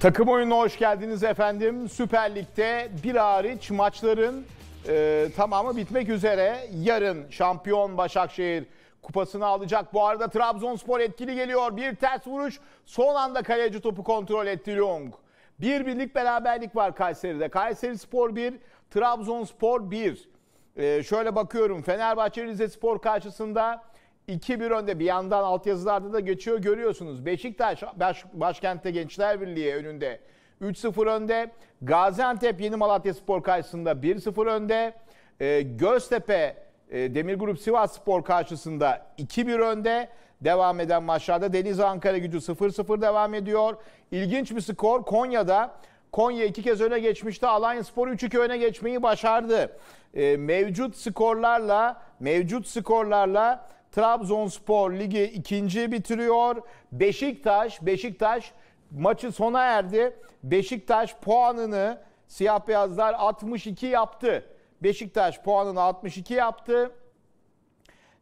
Takım oyununa hoş geldiniz efendim. Süper Lig'de bir hariç maçların e, tamamı bitmek üzere. Yarın şampiyon Başakşehir kupasını alacak. Bu arada Trabzonspor etkili geliyor. Bir ters vuruş. Son anda kaleci topu kontrol etti Long. Bir birlik beraberlik var Kayseri'de. Kayseri Spor 1, Trabzonspor 1. E, şöyle bakıyorum. Fenerbahçe Rize Spor karşısında 2-1 önde bir yandan altyazılarda da geçiyor görüyorsunuz. Beşiktaş baş, başkentte Gençler Birliği önünde 3-0 önde. Gaziantep Yeni Malatya Spor karşısında 1-0 önde. E, Göztepe e, Demir Grup Sivas Spor karşısında 2-1 önde. Devam eden maçlarda Deniz Ankara gücü 0-0 devam ediyor. İlginç bir skor Konya'da. Konya iki kez öne geçmişti. Alanya Spor 3-2 öne geçmeyi başardı. E, mevcut skorlarla mevcut skorlarla Trabzonspor ligi ikinci bitiriyor. Beşiktaş, Beşiktaş maçı sona erdi. Beşiktaş puanını siyah beyazlar 62 yaptı. Beşiktaş puanını 62 yaptı.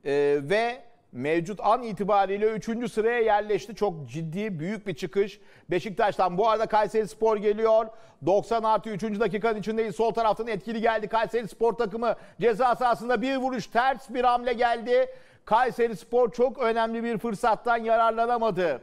Ee, ve mevcut an itibariyle 3. sıraya yerleşti. Çok ciddi büyük bir çıkış. Beşiktaş'tan bu arada Kayseri Spor geliyor. 90 artı 3. dakikanın içindeyiz. Sol taraftan etkili geldi Kayseri Spor takımı. Ceza sahasında bir vuruş ters bir hamle geldi. Kayseri Spor çok önemli bir fırsattan yararlanamadı.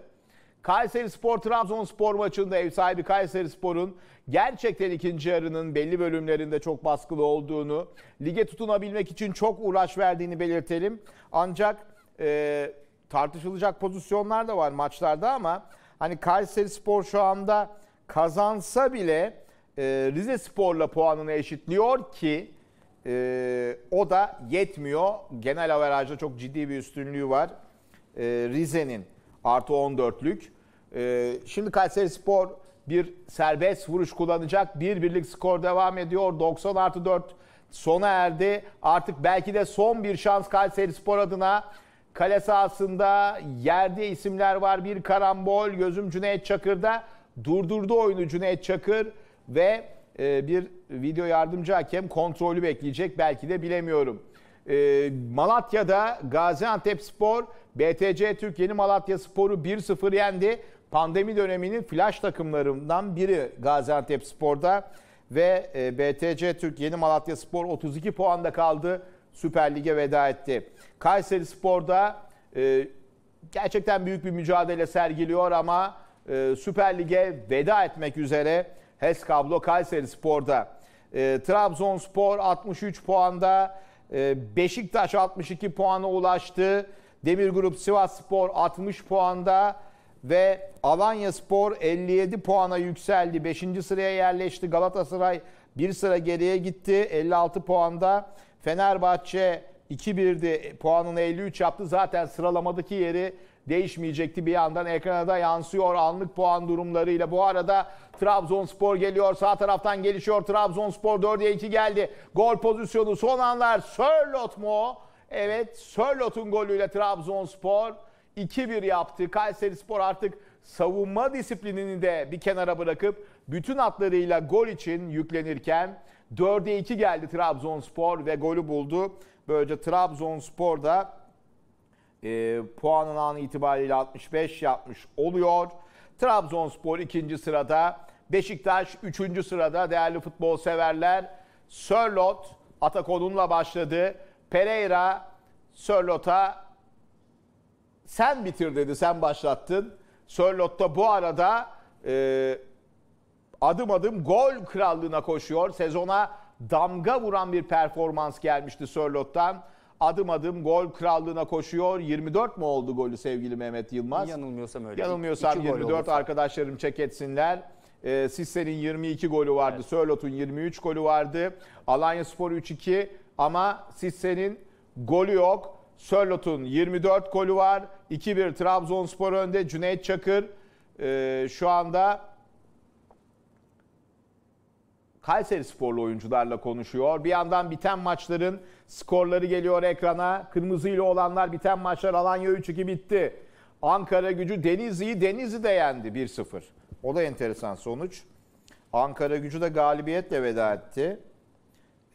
Kayseri Spor Trabzonspor maçında ev sahibi Kayseri Spor'un gerçekten ikinci yarının belli bölümlerinde çok baskılı olduğunu, lige tutunabilmek için çok uğraş verdiğini belirtelim. Ancak e, tartışılacak pozisyonlar da var maçlarda ama hani Kayseri Spor şu anda kazansa bile e, Rize Spor'la puanını eşitliyor ki e, o da yetmiyor. Genel averajda çok ciddi bir üstünlüğü var. E, Rize'nin artı 14'lük. E, şimdi Kayseri Spor bir serbest vuruş kullanacak. Bir birlik skor devam ediyor. 90 artı 4 sona erdi. Artık belki de son bir şans Kayseri Spor adına. Kale sahasında yerde isimler var. Bir karambol. Gözüm Cüneyt Çakır'da. Durdurdu oyunu Cüneyt Çakır ve bir video yardımcı hakem kontrolü bekleyecek. Belki de bilemiyorum. E, Malatya'da Gaziantep Spor, BTC Türk Yeni Malatya Spor'u 1-0 yendi. Pandemi döneminin flash takımlarından biri Gaziantep Spor'da ve e, BTC Türk Yeni Malatya Spor 32 puanda kaldı. Süper Lig'e veda etti. Kayseri Spor'da gerçekten büyük bir mücadele sergiliyor ama Süper Lig'e veda etmek üzere HES Kablo Kayseri Spor'da. E, Trabzonspor 63 puanda, e, Beşiktaş 62 puana ulaştı. Demir Grup Sivas Spor 60 puanda ve Alanya Spor 57 puana yükseldi. 5. sıraya yerleşti. Galatasaray bir sıra geriye gitti 56 puanda. Fenerbahçe 2-1'di puanını 53 yaptı. Zaten sıralamadaki yeri değişmeyecekti. Bir yandan ekrana yansıyor anlık puan durumlarıyla. Bu arada Trabzonspor geliyor. Sağ taraftan gelişiyor. Trabzonspor 4'e 2 geldi. Gol pozisyonu son anlar. Sörlot mu? Evet Sörlot'un golüyle Trabzonspor 2-1 yaptı. Kayseri Spor artık savunma disiplinini de bir kenara bırakıp bütün atlarıyla gol için yüklenirken 4'e 2 geldi Trabzonspor ve golü buldu. Böylece Trabzonspor da e, puanın an itibariyle 65 yapmış oluyor. Trabzonspor ikinci sırada. Beşiktaş üçüncü sırada değerli futbol severler. Sörlot Atakon'unla başladı. Pereira Sörlot'a sen bitir dedi, sen başlattın. Sörlot da bu arada e, adım adım gol krallığına koşuyor. Sezona damga vuran bir performans gelmişti Sörlot'tan adım adım gol krallığına koşuyor. 24 mu oldu golü sevgili Mehmet Yılmaz? Yanılmıyorsam öyle. Yanılmıyorsam 24 arkadaşlarım çek etsinler. Ee, Sisse'nin 22 golü vardı. Evet. Sörlot'un 23 golü vardı. Alanya Spor 3-2 ama Sisse'nin golü yok. Sörlot'un 24 golü var. 2-1 Trabzonspor önde. Cüneyt Çakır e, şu anda Kayseri sporlu oyuncularla konuşuyor. Bir yandan biten maçların skorları geliyor ekrana. Kırmızı ile olanlar biten maçlar Alanya 3-2 bitti. Ankara gücü Denizli'yi Denizli de yendi 1-0. O da enteresan sonuç. Ankara gücü de galibiyetle veda etti.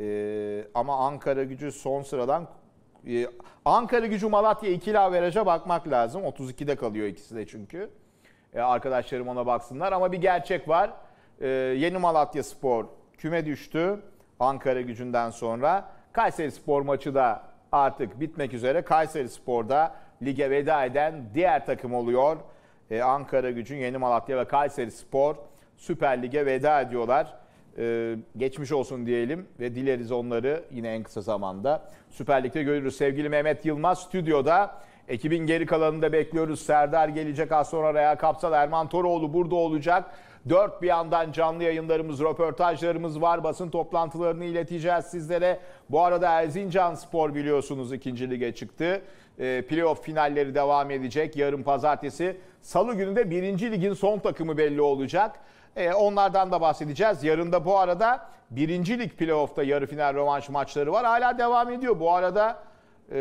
Ee, ama Ankara gücü son sıradan e, Ankara gücü Malatya ikili averaja bakmak lazım. 32'de kalıyor ikisi de çünkü. E, arkadaşlarım ona baksınlar ama bir gerçek var. E, Yeni Malatya Spor küme düştü Ankara gücünden sonra. Kayseri Spor maçı da artık bitmek üzere. Kayseri Spor'da lige veda eden diğer takım oluyor. E, Ankara gücün Yeni Malatya ve Kayseri Spor Süper Lig'e veda ediyorlar. E, geçmiş olsun diyelim ve dileriz onları yine en kısa zamanda Süper Lig'de görürüz. Sevgili Mehmet Yılmaz stüdyoda. Ekibin geri kalanını da bekliyoruz. Serdar gelecek az sonra Real Kapsal, Erman Toroğlu burada olacak. Dört bir yandan canlı yayınlarımız, röportajlarımız var. Basın toplantılarını ileteceğiz sizlere. Bu arada Erzincan Spor biliyorsunuz ikinci lige çıktı. E, playoff finalleri devam edecek. Yarın pazartesi. Salı günü de birinci ligin son takımı belli olacak. E, onlardan da bahsedeceğiz. Yarın da bu arada birinci lig playoff'ta yarı final rövanş maçları var. Hala devam ediyor. Bu arada e,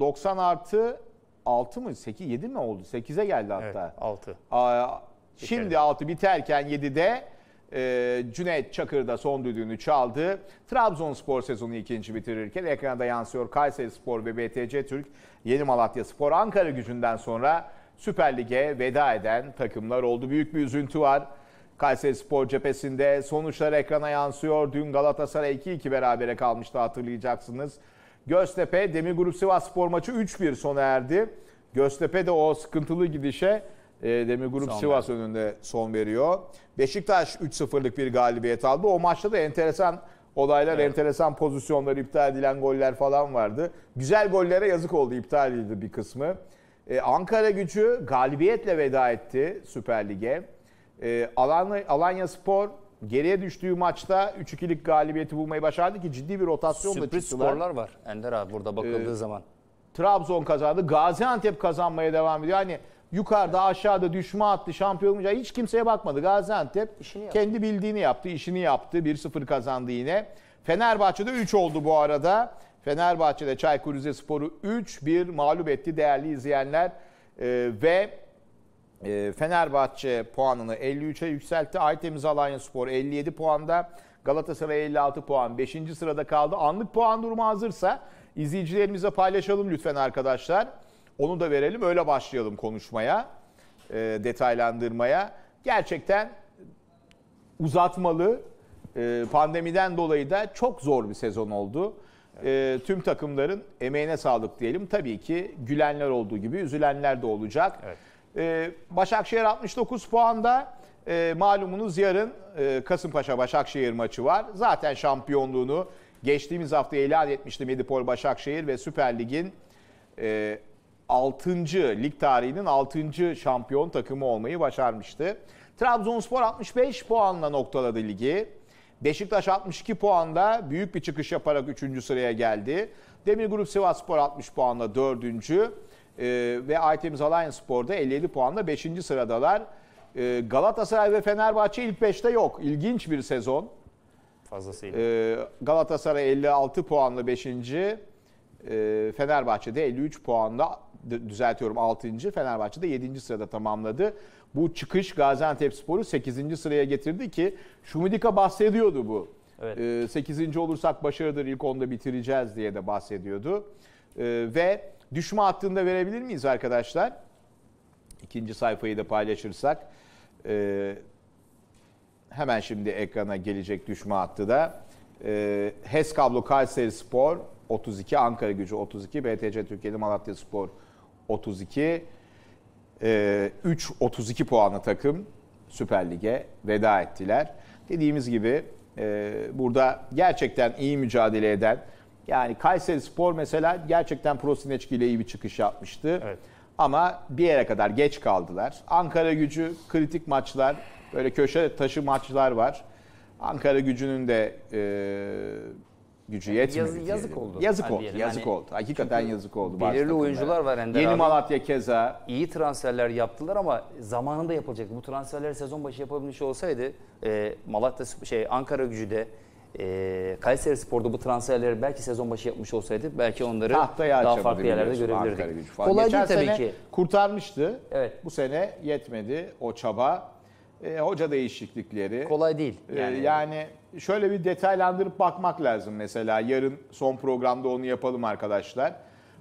90 artı 6 mı? 8, 7 mi oldu? 8'e geldi hatta. Evet, 6. Aa, Şimdi 6 biterken 7'de e, Cüneyt Çakır da son düdüğünü çaldı. Trabzonspor sezonu ikinci bitirirken ekranda yansıyor Kayseri Spor ve BTC Türk Yeni Malatya Spor Ankara gücünden sonra Süper Lig'e veda eden takımlar oldu. Büyük bir üzüntü var. Kayseri Spor cephesinde sonuçlar ekrana yansıyor. Dün Galatasaray 2-2 berabere kalmıştı hatırlayacaksınız. Göztepe Demir Grup Sivas Spor maçı 3-1 sona erdi. Göztepe de o sıkıntılı gidişe e, Demir Grup Son Sivas önünde son veriyor. Beşiktaş 3-0'lık bir galibiyet aldı. O maçta da enteresan olaylar, enteresan pozisyonlar, iptal edilen goller falan vardı. Güzel gollere yazık oldu, iptal edildi bir kısmı. E, Ankara gücü galibiyetle veda etti Süper Lig'e. E, Alanya, Alanya Spor geriye düştüğü maçta 3-2'lik galibiyeti bulmayı başardı ki ciddi bir rotasyon da Sürpriz çıktılar. skorlar var Ender abi burada bakıldığı Ee, zaman. Trabzon kazandı. Gaziantep kazanmaya devam ediyor. Hani yukarıda aşağıda düşme attı şampiyon olunca hiç kimseye bakmadı. Gaziantep kendi bildiğini yaptı, işini yaptı. 1-0 kazandı yine. Fenerbahçe'de 3 oldu bu arada. Fenerbahçe'de Çaykur Rizespor'u 3-1 mağlup etti değerli izleyenler. Ee, ve e, Fenerbahçe puanını 53'e yükseltti. Aytemiz Alanya Spor 57 puanda. Galatasaray 56 puan 5. sırada kaldı. Anlık puan durumu hazırsa izleyicilerimize paylaşalım lütfen arkadaşlar. Onu da verelim öyle başlayalım konuşmaya, e, detaylandırmaya. Gerçekten uzatmalı. e, Pandemiden dolayı da çok zor bir sezon oldu. E, Tüm takımların emeğine sağlık diyelim. Tabii ki gülenler olduğu gibi üzülenler de olacak. Evet. E, Başakşehir 69 puanda. E, malumunuz yarın e, Kasımpaşa Başakşehir maçı var. Zaten şampiyonluğunu geçtiğimiz hafta ilan etmişti Medipol Başakşehir ve Süper Lig'in e, 6. lig tarihinin 6. şampiyon takımı olmayı başarmıştı. Trabzonspor 65 puanla noktaladı ligi. Beşiktaş 62 puanda büyük bir çıkış yaparak 3. sıraya geldi. Demir Grup Sivasspor 60 puanla 4. Ee, ve Aytemiz Alliance Spor'da 57 puanla 5. sıradalar. Ee, Galatasaray ve Fenerbahçe ilk 5'te yok. İlginç bir sezon. Fazlasıyla. Ee, Galatasaray 56 puanla 5. Fenerbahçe'de 53 puanla düzeltiyorum 6. Fenerbahçe'de 7. sırada tamamladı. Bu çıkış Gaziantep Sporu 8. sıraya getirdi ki Şumidika bahsediyordu bu. Evet. 8. olursak başarıdır ilk onda bitireceğiz diye de bahsediyordu. Ee, ve düşme hattında verebilir miyiz arkadaşlar? İkinci sayfayı da paylaşırsak. Ee, hemen şimdi ekrana gelecek düşme hattı da. Ee, HES Kablo Kayseri Spor 32, Ankara Gücü 32, BTC Türkiye Malatya Spor 32. Ee, 3 32 puanlı takım Süper Lig'e veda ettiler. Dediğimiz gibi e, burada gerçekten iyi mücadele eden yani Kayseri Spor mesela gerçekten Prosineçki ile iyi bir çıkış yapmıştı. Evet. Ama bir yere kadar geç kaldılar. Ankara gücü kritik maçlar, böyle köşe taşı maçlar var. Ankara gücünün de e, gücü yetmedi. Diyelim. yazık oldu. Yazık oldu. diyelim. Yazık Hani oldu. Hakikaten yazık oldu. belirli oyuncular var Ender Yeni abi. Malatya keza. İyi transferler yaptılar ama zamanında yapılacaktı. Bu transferleri sezon başı yapabilmiş olsaydı e, Malatya şey Ankara Gücü'de e, Kayseri Spor'da bu transferleri belki sezon başı yapmış olsaydı belki onları Tahtayı daha farklı yerlerde görebilirdik. gücü. Kolay Geçen değil tabii ki. kurtarmıştı. Evet. Bu sene yetmedi o çaba. E, hoca değişiklikleri. Kolay değil. Ee, Yani, Yani şöyle bir detaylandırıp bakmak lazım mesela. Yarın son programda onu yapalım arkadaşlar.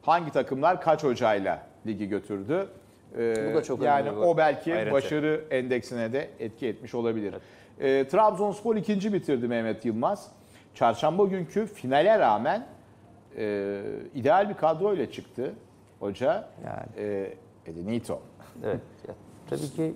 Hangi takımlar kaç hocayla ligi götürdü? Ee, Bu da çok yani önemli bir o belki ayrıntı. başarı endeksine de etki etmiş olabilir. Ee, Trabzonspor ikinci bitirdi Mehmet Yılmaz. Çarşamba günkü finale rağmen e, ideal bir kadroyla çıktı hoca. Yani. E, Edenito. Evet. Tabii ki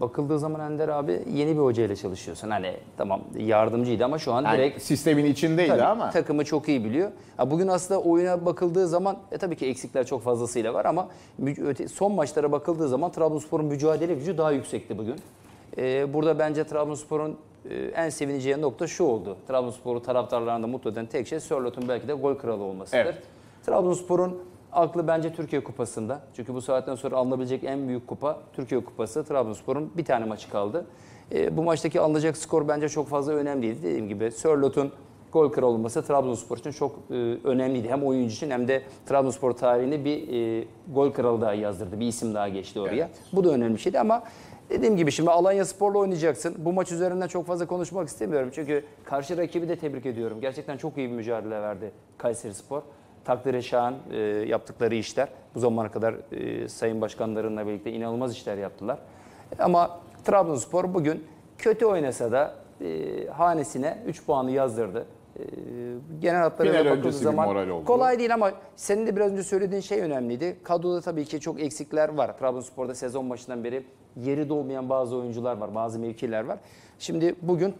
bakıldığı zaman Ender abi yeni bir hoca ile çalışıyorsun. Hani tamam yardımcıydı ama şu an Yani direkt sistemin içindeydi Tabii, ama. takımı çok iyi biliyor. Ha, bugün aslında oyuna bakıldığı zaman e, tabii ki eksikler çok fazlasıyla var ama mü- öte- son maçlara bakıldığı zaman Trabzonspor'un mücadele gücü daha yüksekti bugün. E, burada bence Trabzonspor'un e, en sevineceği nokta şu oldu. Trabzonspor'u taraftarlarını da mutlu eden tek şey Sörlot'un belki de gol kralı olmasıdır. Evet. Trabzonspor'un aklı bence Türkiye Kupası'nda. Çünkü bu saatten sonra alınabilecek en büyük kupa Türkiye Kupası. Trabzonspor'un bir tane maçı kaldı. E, bu maçtaki alınacak skor bence çok fazla önemliydi. Dediğim gibi Sörlot'un gol kralı olması Trabzonspor için çok e, önemliydi. Hem oyuncu için hem de Trabzonspor tarihinde bir e, gol kralı daha yazdırdı. Bir isim daha geçti oraya. Bu da önemli bir şeydi ama dediğim gibi şimdi Alanya Spor'la oynayacaksın. Bu maç üzerinden çok fazla konuşmak istemiyorum. Çünkü karşı rakibi de tebrik ediyorum. Gerçekten çok iyi bir mücadele verdi Kayseri Spor takdire şayan e, yaptıkları işler. Bu zamana kadar e, sayın başkanlarınla birlikte inanılmaz işler yaptılar. Ama Trabzonspor bugün kötü oynasa da e, hanesine 3 puanı yazdırdı. E, genel hatlarıyla bakıldığı zaman kolay değil ama senin de biraz önce söylediğin şey önemliydi. Kadroda tabii ki çok eksikler var. Trabzonspor'da sezon başından beri yeri dolmayan bazı oyuncular var, bazı mevkiler var. Şimdi bugün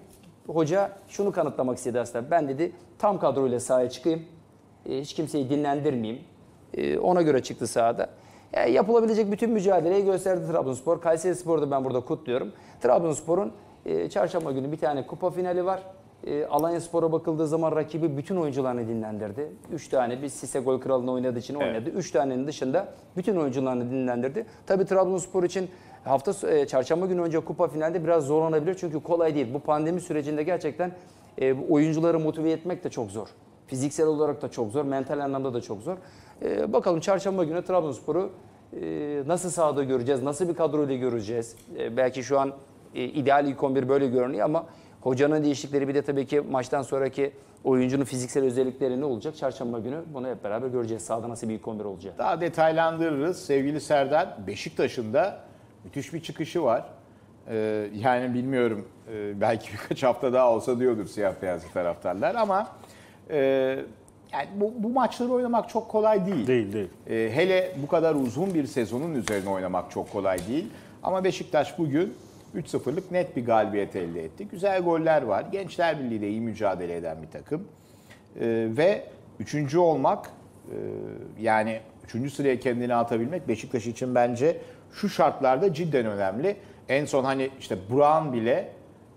hoca şunu kanıtlamak istedi aslında. Ben dedi tam kadroyla sahaya çıkayım. E, hiç kimseyi dinlendirmeyeyim. E, ona göre çıktı sahada. E, yapılabilecek bütün mücadeleyi gösterdi Trabzonspor. Kayseri Spor'u ben burada kutluyorum. Trabzonspor'un e, çarşamba günü bir tane kupa finali var. E, Alanya Spor'a bakıldığı zaman rakibi bütün oyuncularını dinlendirdi. 3 tane bir Sise gol kralını oynadığı için oynadı. 3 tanenin dışında bütün oyuncularını dinlendirdi. Tabii Trabzonspor için hafta e, çarşamba günü önce kupa finalde biraz zorlanabilir. Çünkü kolay değil. Bu pandemi sürecinde gerçekten oyuncuları motive etmek de çok zor. Fiziksel olarak da çok zor, mental anlamda da çok zor. E, bakalım çarşamba günü Trabzonspor'u e, nasıl sahada göreceğiz, nasıl bir kadroyla göreceğiz. E, belki şu an e, ideal ilk 11 böyle görünüyor ama hocanın değişikleri bir de tabii ki maçtan sonraki oyuncunun fiziksel özellikleri ne olacak? Çarşamba günü bunu hep beraber göreceğiz. Sahada nasıl bir ilk 11 olacak. Daha detaylandırırız. Sevgili Serdar, Beşiktaş'ın da müthiş bir çıkışı var. Ee, yani bilmiyorum e, belki birkaç hafta daha olsa diyordur siyah beyazlı taraftarlar ama e, yani bu, bu maçları oynamak çok kolay değil. Değil değil. E, hele bu kadar uzun bir sezonun üzerine oynamak çok kolay değil. Ama Beşiktaş bugün 3-0'lık net bir galibiyet elde etti. Güzel goller var. Gençler Birliği de iyi mücadele eden bir takım. E, ve üçüncü olmak e, yani üçüncü sıraya kendini atabilmek Beşiktaş için bence şu şartlarda cidden önemli. En son hani işte Burak'ın bile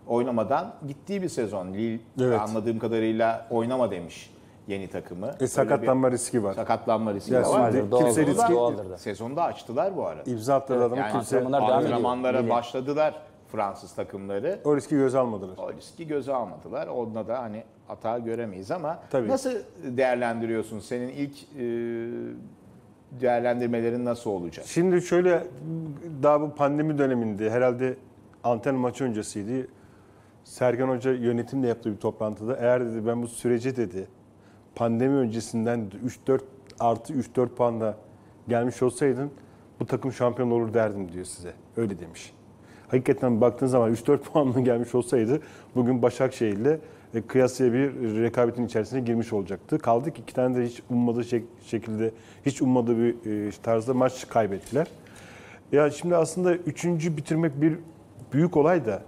oynamadan gittiği bir sezon. Lille Evet. anladığım kadarıyla oynama demiş yeni takımı. E, sakatlanma riski var. Sakatlanma riski Ya var. Doğal- kimse riski doğaldır da. Sezonda açtılar bu arada. imza attığı adamı Yani kimse antrenmanlara başladılar Fransız takımları. o riski göze almadılar. O riski göze almadılar. Onda da hani hata göremeyiz ama Tabii. nasıl değerlendiriyorsun? Senin ilk e, değerlendirmelerin nasıl olacak? Şimdi şöyle daha bu pandemi döneminde herhalde anten maçı öncesiydi. Sergen Hoca yönetimle yaptığı bir toplantıda eğer dedi ben bu sürece dedi pandemi öncesinden 3-4 artı 3-4 puanla gelmiş olsaydın bu takım şampiyon olur derdim diyor size. Öyle demiş. Hakikaten baktığın zaman 3-4 puanla gelmiş olsaydı bugün Başakşehir'le e, kıyasıya bir rekabetin içerisine girmiş olacaktı. Kaldı ki iki tane de hiç ummadığı şek- şekilde, hiç ummadığı bir e, tarzda maç kaybettiler. Ya şimdi aslında üçüncü bitirmek bir büyük olay da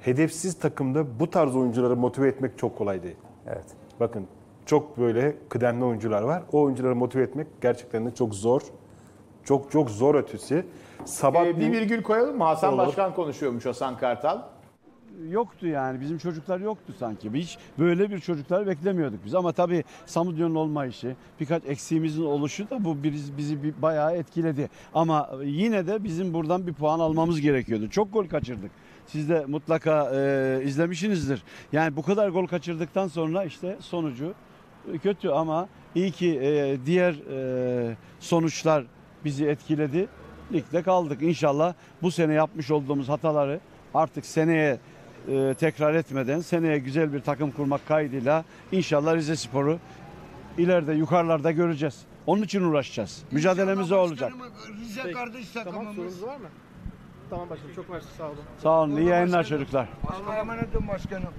hedefsiz takımda bu tarz oyuncuları motive etmek çok kolay değil. Evet. Bakın çok böyle kıdemli oyuncular var. O oyuncuları motive etmek gerçekten de çok zor. Çok çok zor ötesi. Sabah Ee, bir virgül koyalım mı? Hasan Olur. Başkan konuşuyormuş Hasan Kartal. yoktu yani bizim çocuklar yoktu sanki. Hiç böyle bir çocuklar beklemiyorduk biz ama tabii Samudyon'un olmayışı, birkaç eksiğimizin oluşu da bu bizi, bizi bir bayağı etkiledi. Ama yine de bizim buradan bir puan almamız gerekiyordu. Çok gol kaçırdık. Siz de mutlaka e, izlemişsinizdir. Yani bu kadar gol kaçırdıktan sonra işte sonucu e, kötü ama iyi ki e, diğer e, sonuçlar bizi etkiledi. Ligde kaldık. İnşallah bu sene yapmış olduğumuz hataları artık seneye e, tekrar etmeden seneye güzel bir takım kurmak kaydıyla inşallah Rize Spor'u ileride yukarılarda göreceğiz. Onun için uğraşacağız. Mücadelemiz o olacak. Rize kardeş takımımız. var mı? Tamam başkanım çok mersi sağ olun. Sağ olun. İyi yayınlar çocuklar. Allah'a emanetim başkanım.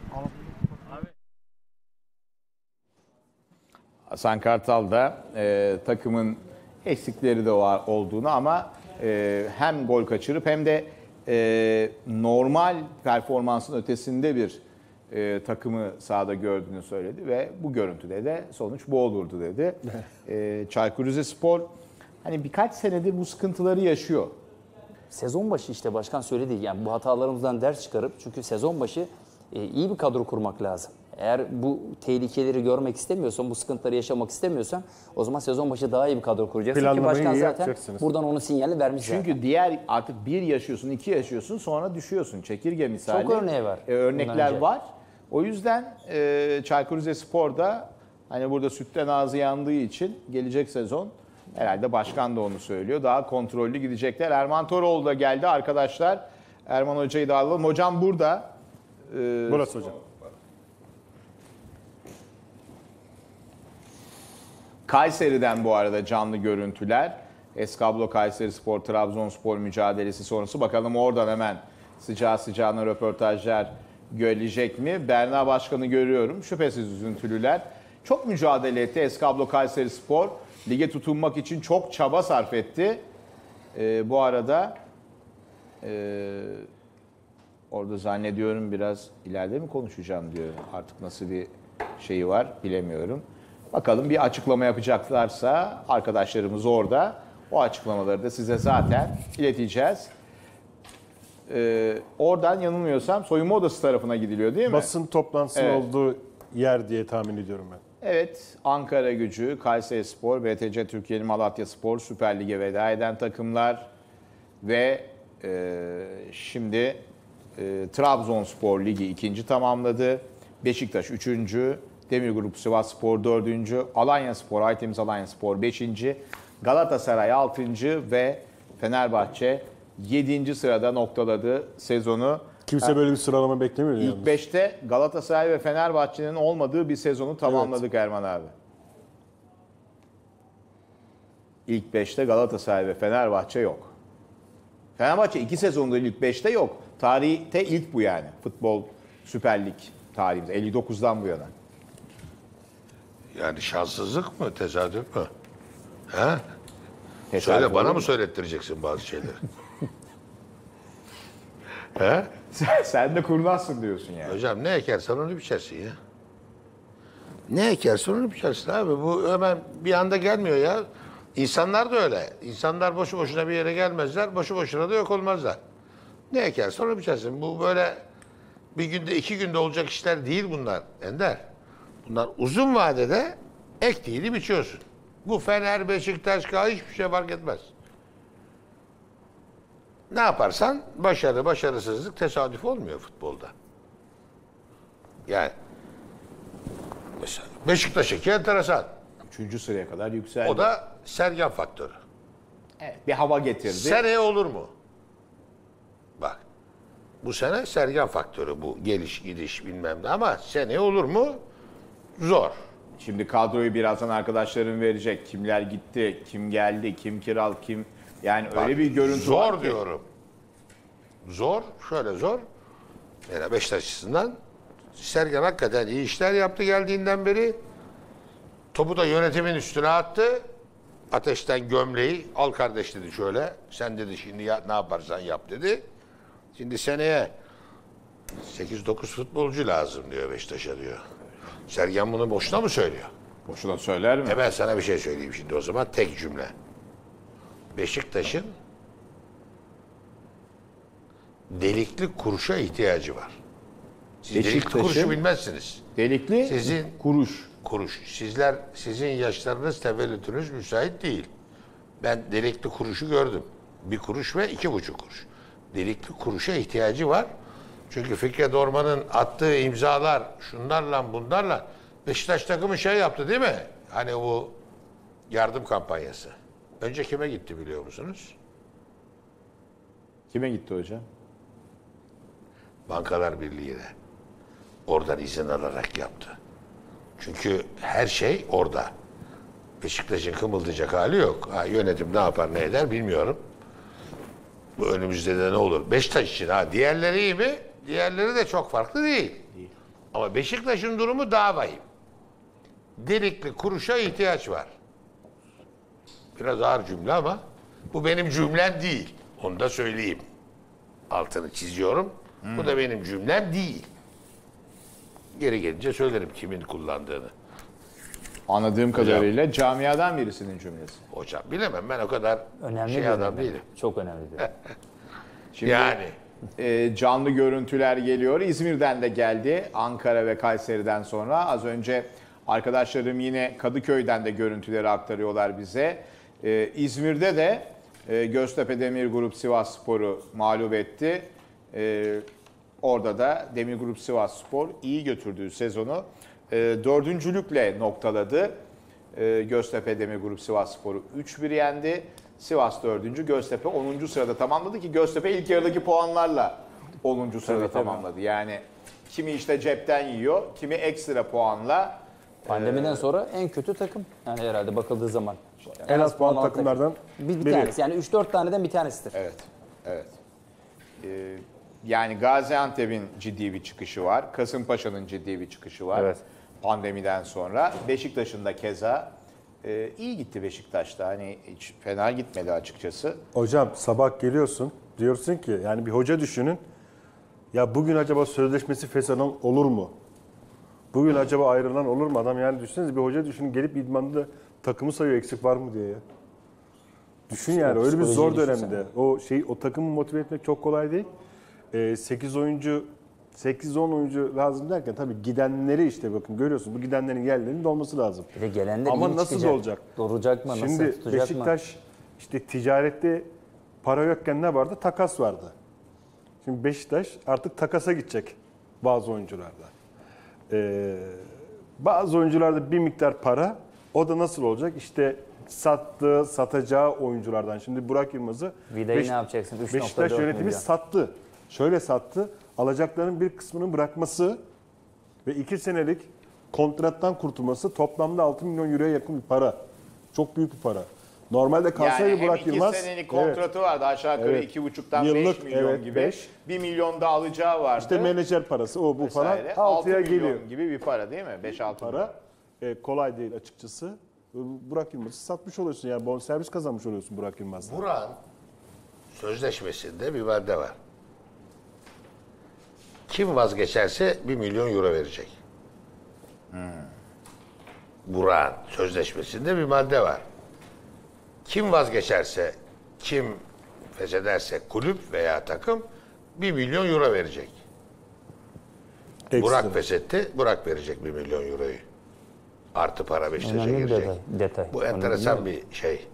Hasan Kartal da e, takımın eksikleri de var olduğunu ama e, hem gol kaçırıp hem de e, normal performansın ötesinde bir e, takımı sahada gördüğünü söyledi ve bu görüntüde de sonuç bu olurdu dedi. e, Çaykur Rizespor hani birkaç senedir bu sıkıntıları yaşıyor. Sezon başı işte başkan söyledi yani bu hatalarımızdan ders çıkarıp çünkü sezon başı e, iyi bir kadro kurmak lazım. Eğer bu tehlikeleri görmek istemiyorsan, bu sıkıntıları yaşamak istemiyorsan o zaman sezon başı daha iyi bir kadro kuracaksın ki Planlamayı başkan iyi zaten yapacaksınız. buradan onun sinyalini vermiş zaten. Çünkü diğer artık bir yaşıyorsun, iki yaşıyorsun sonra düşüyorsun. Çekirge misali. Çok örneği var e, örnekler bundan önce. var. O yüzden e, Çaykur Rizespor'da hani burada sütten ağzı yandığı için gelecek sezon herhalde başkan da onu söylüyor. Daha kontrollü gidecekler. Erman Toroğlu da geldi arkadaşlar. Erman Hoca'yı da alalım. Hocam burada. E, Burası hocam. Kayseri'den bu arada canlı görüntüler. Eskablo Kayseri Spor, Trabzonspor mücadelesi sonrası. Bakalım oradan hemen sıcağı sıcağına röportajlar gelecek mi? Berna Başkan'ı görüyorum. Şüphesiz üzüntülüler. Çok mücadele etti Eskablo Kayseri Spor. Lige tutunmak için çok çaba sarf etti. Ee, bu arada ee, orada zannediyorum biraz ileride mi konuşacağım diyor. Artık nasıl bir şeyi var bilemiyorum. Bakalım bir açıklama yapacaklarsa arkadaşlarımız orada. O açıklamaları da size zaten ileteceğiz. Ee, oradan yanılmıyorsam soyunma odası tarafına gidiliyor değil mi? Basın toplantısının Evet. olduğu yer diye tahmin ediyorum ben. Evet, Ankara gücü, Kayseri Spor, BTC Türkiye Malatya Spor Süper Lig'e veda eden takımlar ve e, şimdi e, Trabzonspor Ligi ikinci tamamladı. Beşiktaş üçüncü, Demir Grup Sivas Spor dördüncü, Alanya Spor, Aytemiz Alanya Spor beşinci, Galatasaray altıncı ve Fenerbahçe yedinci sırada noktaladı sezonu. Kimse böyle bir sıralama beklemiyor. İlk 5'te Galatasaray ve Fenerbahçe'nin olmadığı bir sezonu tamamladık Erman abi. İlk 5'te Galatasaray ve Fenerbahçe yok. Fenerbahçe iki sezonda ilk 5'te yok. Tarihte ilk bu yani. Futbol Süper Lig tarihimiz. 59'dan bu yana. Yani şanssızlık mı, tesadüf mü? He? Tesadüf Söyle bana mı söylettireceksin bazı şeyleri? He? Sen, de kurnazsın diyorsun yani. Hocam ne ekersen onu biçersin ya. Ne ekersen onu biçersin abi. Bu hemen bir anda gelmiyor ya. İnsanlar da öyle. İnsanlar boşu boşuna bir yere gelmezler, boşu boşuna da yok olmazlar. Ne ekersen onu biçersin. Bu böyle bir günde, iki günde olacak işler değil bunlar Ender. Bunlar uzun vadede ektiğini biçiyorsun. Bu Fener, Beşiktaş, K hiçbir şey fark etmez. Ne yaparsan başarı, başarısızlık tesadüf olmuyor futbolda. Yani mesela Beşiktaş'ınki enteresan. Üçüncü sıraya kadar yükseldi. O da Sergen faktörü. Evet, bir hava getirdi. Seneye olur mu? Bak. Bu sene Sergen faktörü bu geliş gidiş bilmem ne ama seneye olur mu? Zor. Şimdi kadroyu birazdan arkadaşlarım verecek. Kimler gitti, kim geldi, kim kiral, kim... Yani öyle bir görüntü Zor var ki. diyorum. Zor, şöyle zor. Yani Beşiktaş açısından Sergen hakikaten iyi işler yaptı geldiğinden beri. Topu da yönetimin üstüne attı. Ateşten gömleği al kardeş dedi şöyle. Sen dedi şimdi ya, ne yaparsan yap dedi. Şimdi seneye 8-9 futbolcu lazım diyor Beşiktaş'a diyor. Sergen bunu boşuna mı söylüyor? Boşuna söyler mi? E ben sana bir şey söyleyeyim şimdi o zaman tek cümle. Beşiktaş'ın delikli kuruşa ihtiyacı var. Siz delikli kuruşu bilmezsiniz. Delikli Sizin- kuruş. Kuruş. Sizler, sizin yaşlarınız, tevellütünüz müsait değil. Ben delikli kuruşu gördüm. Bir kuruş ve iki buçuk kuruş. Delikli kuruşa ihtiyacı var. Çünkü Fikret Orman'ın attığı imzalar şunlarla bunlarla Beşiktaş takımı şey yaptı değil mi? Hani bu yardım kampanyası. Önce kime gitti biliyor musunuz? Kime gitti hocam? Bankalar Birliği'ne. Oradan izin alarak yaptı. Çünkü her şey orada. Beşiktaş'ın kımıldayacak hali yok. Ha, yönetim ne yapar ne eder bilmiyorum. Bu önümüzde de ne olur? Beşiktaş için ha diğerleri iyi mi? Diğerleri de çok farklı değil. Ama Beşiktaş'ın durumu daha vahim. Delikli kuruşa ihtiyaç var. Biraz ağır cümle ama bu benim cümlem değil. Onu da söyleyeyim. Altını çiziyorum. Bu da benim cümlem değil. Geri gelince söylerim kimin kullandığını. Anladığım kadarıyla camiadan birisinin cümlesi. Hocam bilemem ben o kadar Önemli şey adam değilim. Çok önemli. Şimdi Yani e, canlı görüntüler geliyor. İzmir'den de geldi. Ankara ve Kayseri'den sonra. Az önce arkadaşlarım yine Kadıköy'den de görüntüleri aktarıyorlar bize. E, İzmir'de de e, Göztepe Demir Grup Sivas Spor'u mağlup etti. E, orada da Demir Grup Sivas Spor iyi götürdüğü sezonu e, dördüncülükle noktaladı. E, Göztepe Demir Grup Sivas Spor'u 3-1 yendi. Sivas 4. Göztepe 10. sırada tamamladı ki Göztepe ilk yarıdaki puanlarla 10. sırada tamamladı. Yani kimi işte cepten yiyor, kimi ekstra puanla. Pandemiden sonra en kötü takım. Yani herhalde bakıldığı zaman. En az puan takımlardan takım. bir, bir biri. tanesi. Yani 3-4 taneden bir tanesidir. Evet, evet. Ee, yani Gaziantep'in ciddi bir çıkışı var. Kasımpaşa'nın ciddi bir çıkışı var. Evet. Pandemiden sonra. Beşiktaş'ın da keza e, iyi gitti Beşiktaş'ta. Hani hiç fena gitmedi açıkçası. Hocam sabah geliyorsun diyorsun ki yani bir hoca düşünün. Ya bugün acaba sözleşmesi fesheden olur mu? Bugün acaba ayrılan olur mu? Adam yani düşünsenize bir hoca düşünün gelip idmanda takımı sayıyor eksik var mı diye ya. Düşün yani öyle bir zor dönemde. O şey o takımı motive etmek çok kolay değil. Ee, 8 oyuncu 8-10 oyuncu lazım derken tabii gidenleri işte bakın görüyorsun bu gidenlerin yerlerinin dolması lazım. De gelenler Ama nasıl çıkacak? olacak? Duracak mı? Nasıl Şimdi tutacak mı? Beşiktaş işte ticarette para yokken ne vardı? Takas vardı. Şimdi Beşiktaş artık takasa gidecek bazı oyuncularda. Ee, bazı oyuncularda bir miktar para. O da nasıl olacak? İşte sattığı, satacağı oyunculardan. Şimdi Burak Yılmaz'ı Vida'yı Beş- ne yapacaksın? 3.4 Beşiktaş yönetimi milyon. sattı. Şöyle sattı. Alacakların bir kısmını bırakması ve iki senelik kontrattan kurtulması toplamda 6 milyon euroya yakın bir para. Çok büyük bir para. Normalde kalsaydı Yani hem Burak iki Yılmaz... senelik kontratı vardı aşağı yukarı Evet. iki buçuktan Yıllık, 5 milyon evet, gibi. beş. 1 milyon da alacağı vardı. İşte menajer parası o bu falan vesaire. 6 6'ya milyon geliyor. gibi bir para değil mi? 5-6 Para e, kolay değil açıkçası. Burak Yılmaz'ı satmış oluyorsun yani bonservis kazanmış oluyorsun Burak Yılmaz'la. Burak'ın sözleşmesinde bir madde var. Kim vazgeçerse 1 milyon euro verecek. Burak'ın sözleşmesinde bir madde var. Kim vazgeçerse, kim feshederse kulüp veya takım 1 milyon euro verecek. Ekstra. Burak feshetti, Burak verecek 1 milyon euroyu. Artı para Beşiktaş'a Önemli bir girecek. detay. detay. Bu Onu enteresan bir şey.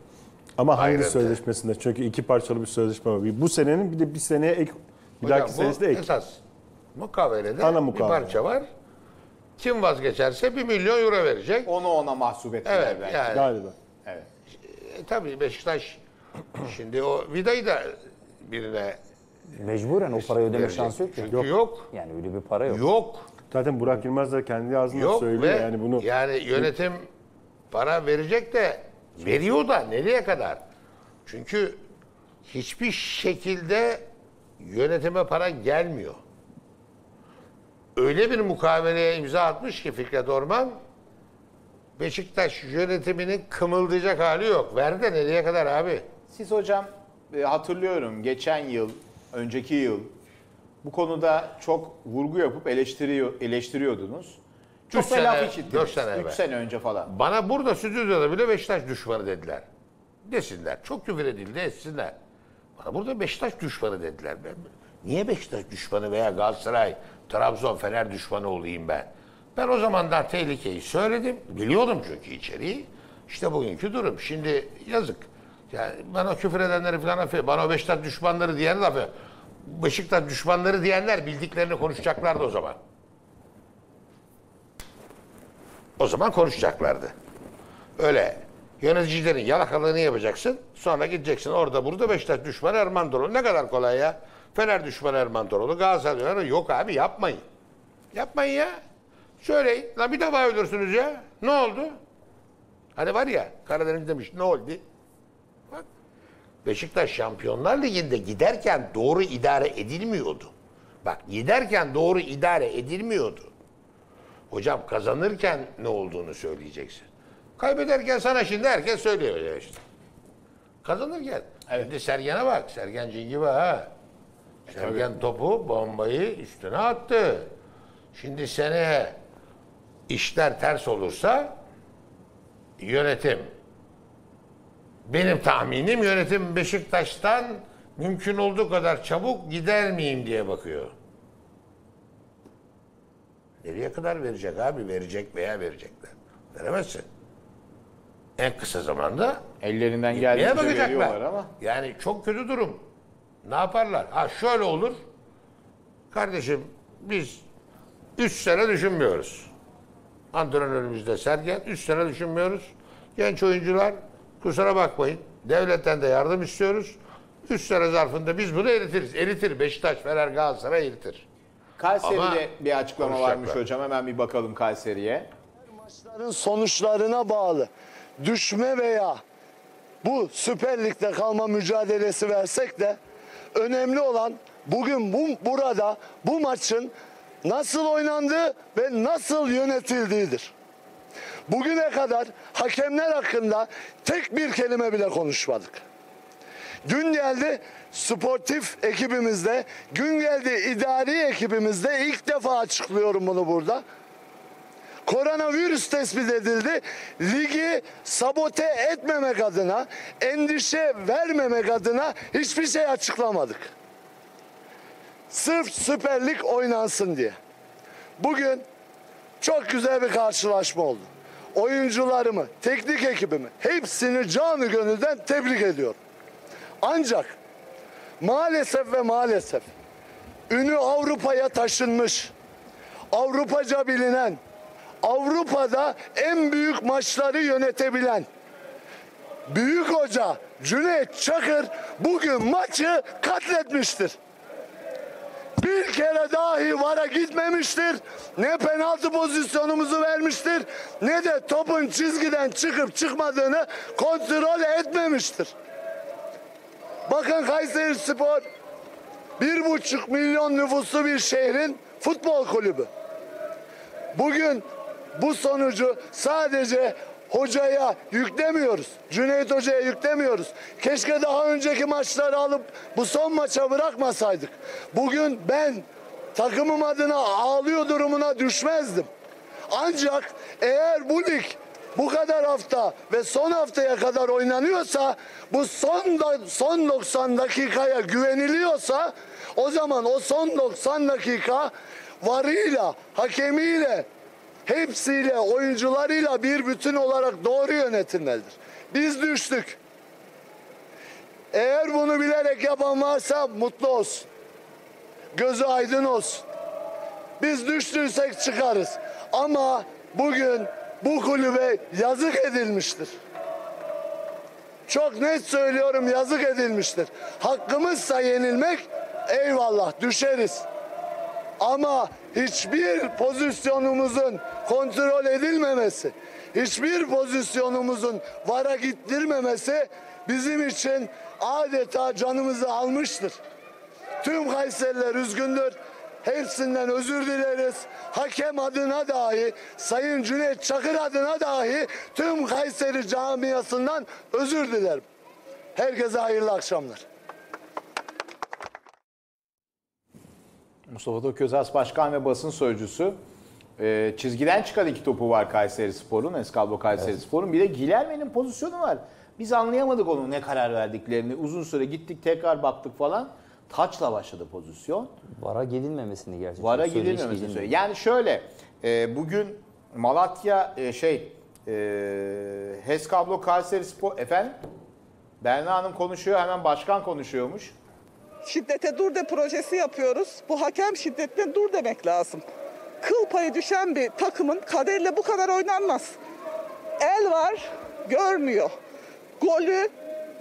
Ama hangi ayrıntı. sözleşmesinde? Çünkü iki parçalı bir sözleşme var. Bir Bu senenin bir de bir seneye ek, bir Hocam dahaki bu senesi de ek. esas mukavelede Ana bir mukavele. parça var. Kim vazgeçerse 1 milyon euro verecek. Onu ona mahsup ettiler Evet belki. yani Galiba. Evet. e, tabii Beşiktaş şimdi o Vida'yı da birine Mecburen o parayı ödeme verecek. şansı yok ki. Çünkü yok. Yani öyle bir para yok. Yok. Zaten Burak Yılmaz da kendi ağzından Yok söylüyor ve yani bunu. yani yönetim para verecek de veriyor da nereye kadar? Çünkü hiçbir şekilde yönetime para gelmiyor. Öyle bir mukaveleye imza atmış ki Fikret Orman Beşiktaş yönetiminin kımıldayacak hali yok. Ver de nereye kadar abi? Siz hocam e, hatırlıyorum geçen yıl, önceki yıl bu konuda çok vurgu yapıp eleştiriyor, eleştiriyordunuz. Çok Üç da laf sene, işittiniz. dört sene 3 evvel. sene önce falan. Bana burada stüdyoda bile Beşiktaş düşmanı dediler. Desinler. Çok küfür edildi etsinler. Bana burada Beşiktaş düşmanı dediler. Ben, niye Beşiktaş düşmanı veya Galatasaray, Trabzon, Fener düşmanı olayım ben? Ben o zamandan tehlikeyi söyledim. Biliyordum çünkü içeriği. İşte bugünkü durum. Şimdi yazık. Yani bana küfür edenleri falan affediyor. Bana o Beşiktaş düşmanları diyen lafı. Beşiktaş düşmanları diyenler bildiklerini konuşacaklardı o zaman. O zaman konuşacaklardı. Öyle yöneticilerin yalakalığını yapacaksın. Sonra gideceksin orada burada Beşiktaş düşmanı Erman Toroğlu. Ne kadar kolay ya. Fener düşmanı Erman Toroğlu. Galatasaray düşmanı. Yok abi yapmayın. Yapmayın ya. Söyleyin. La bir defa ölürsünüz ya. Ne oldu? Hani var ya Karadeniz demiş ne oldu? Beşiktaş Şampiyonlar Ligi'nde giderken doğru idare edilmiyordu. Bak giderken doğru idare edilmiyordu. Hocam kazanırken ne olduğunu söyleyeceksin. Kaybederken sana şimdi herkes söylüyor ya işte. Kazanırken. Şimdi Sergen'e bak. Sergen gibi ha. Sergen topu bombayı üstüne attı. Şimdi seneye işler ters olursa yönetim benim tahminim yönetim Beşiktaş'tan mümkün olduğu kadar çabuk gider miyim diye bakıyor. Nereye kadar verecek abi? Verecek veya verecekler. Veremezsin. En kısa zamanda Ellerinden geldiğince bakacaklar? veriyorlar ama. Yani çok kötü durum. Ne yaparlar? Ha şöyle olur. Kardeşim biz 3 sene düşünmüyoruz. Antrenörümüzde Sergen 3 sene düşünmüyoruz. Genç oyuncular kusura bakmayın. Devletten de yardım istiyoruz. 3 sene zarfında biz bunu eritiriz. Eritir. Beşiktaş, Fener, Galatasaray eritir. Kayseri'de Ama bir açıklama varmış hocam. Hemen bir bakalım Kayseri'ye. maçların sonuçlarına bağlı düşme veya bu Süper Lig'de kalma mücadelesi versek de önemli olan bugün bu burada bu maçın nasıl oynandığı ve nasıl yönetildiğidir. Bugüne kadar hakemler hakkında tek bir kelime bile konuşmadık. Gün geldi sportif ekibimizde, gün geldi idari ekibimizde ilk defa açıklıyorum bunu burada koronavirüs tespit edildi. Ligi sabote etmemek adına, endişe vermemek adına hiçbir şey açıklamadık. Sırf Süper Lig oynansın diye. Bugün çok güzel bir karşılaşma oldu. Oyuncularımı, teknik ekibimi hepsini canı gönülden tebrik ediyorum. Ancak maalesef ve maalesef ünü Avrupa'ya taşınmış, Avrupaca bilinen, Avrupa'da en büyük maçları yönetebilen büyük hoca Cüneyt Çakır bugün maçı katletmiştir. Bir kere dahi vara gitmemiştir. Ne penaltı pozisyonumuzu vermiştir ne de topun çizgiden çıkıp çıkmadığını kontrol etmemiştir. Bakın Kayseri Spor bir buçuk milyon nüfuslu bir şehrin futbol kulübü. Bugün bu sonucu sadece hocaya yüklemiyoruz. Cüneyt Hoca'ya yüklemiyoruz. Keşke daha önceki maçları alıp bu son maça bırakmasaydık. Bugün ben takımım adına ağlıyor durumuna düşmezdim. Ancak eğer bu lig bu kadar hafta ve son haftaya kadar oynanıyorsa bu son da, son 90 dakikaya güveniliyorsa o zaman o son 90 dakika varıyla, hakemiyle, hepsiyle, oyuncularıyla bir bütün olarak doğru yönetilmelidir. Biz düştük. Eğer bunu bilerek yapan varsa mutlu olsun. Gözü aydın olsun. Biz düştüysek çıkarız. Ama bugün bu kulübe yazık edilmiştir. Çok net söylüyorum yazık edilmiştir. Hakkımızsa yenilmek eyvallah düşeriz. Ama hiçbir pozisyonumuzun kontrol edilmemesi, hiçbir pozisyonumuzun vara gittirmemesi bizim için adeta canımızı almıştır. Tüm Kayseriler üzgündür. Hepsinden özür dileriz. Hakem adına dahi, Sayın Cüneyt Çakır adına dahi tüm Kayseri camiasından özür dilerim. Herkese hayırlı akşamlar. Mustafa Toköz Başkan ve basın sözcüsü. Ee, çizgiden çıkan iki topu var Kayseri Spor'un, Eskablo Kayseri Spor'un. Bir de Gilerme'nin pozisyonu var. Biz anlayamadık onun ne karar verdiklerini. Uzun süre gittik tekrar baktık falan. Taçla başladı pozisyon. Vara gelinmemesini gerçekten. Vara söyle, hiç gidilmemesi gidilmedi. söylüyor. Yani şöyle, e, bugün Malatya e, şey, e, Heskablo Kayseri Spor, efendim? Berna Hanım konuşuyor, hemen başkan konuşuyormuş. Şiddete dur de projesi yapıyoruz. Bu hakem şiddetine dur demek lazım. Kıl payı düşen bir takımın kaderiyle bu kadar oynanmaz. El var, görmüyor. Golü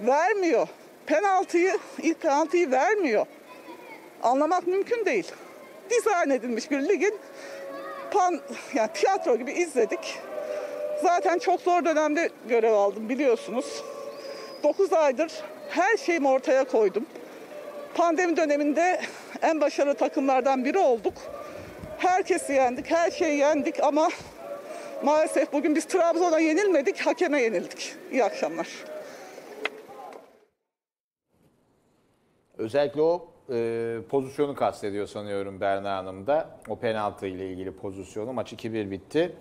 vermiyor. Penaltıyı, ilk penaltıyı vermiyor. Anlamak mümkün değil. Dizayn edilmiş bir ligin pan, yani tiyatro gibi izledik. Zaten çok zor dönemde görev aldım biliyorsunuz. 9 aydır her şeyimi ortaya koydum. Pandemi döneminde en başarılı takımlardan biri olduk. Herkesi yendik, her şeyi yendik ama maalesef bugün biz Trabzon'a yenilmedik, hakeme yenildik. İyi akşamlar. Özellikle o e, pozisyonu kastediyor sanıyorum Berna Hanım da. O penaltı ile ilgili pozisyonu. Maç 2-1 bitti.